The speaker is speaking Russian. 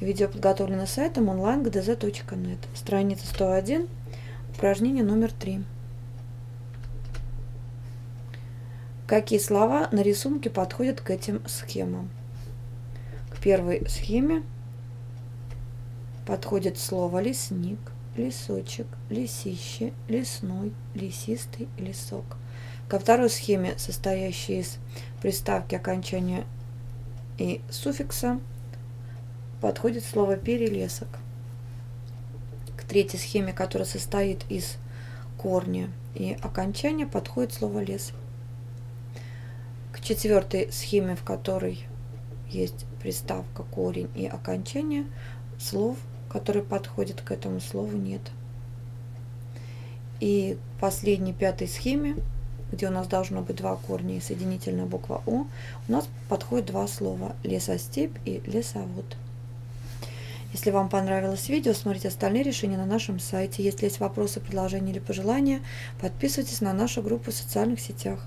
Видео подготовлено сайтом onlinegdz.net. Страница 101, упражнение номер 3. Какие слова на рисунке подходят к этим схемам? К первой схеме подходит слово лесник, лесочек, лесище, лесной, лесистый, лесок. Ко второй схеме, состоящей из приставки окончания и суффикса, подходит слово перелесок. К третьей схеме, которая состоит из корня и окончания, подходит слово лес. К четвертой схеме, в которой есть приставка корень и окончание, слов, которые подходят к этому слову, нет. И к последней пятой схеме, где у нас должно быть два корня и соединительная буква О, у нас подходит два слова лесостепь и лесовод. Если вам понравилось видео, смотрите остальные решения на нашем сайте. Если есть вопросы, предложения или пожелания, подписывайтесь на нашу группу в социальных сетях.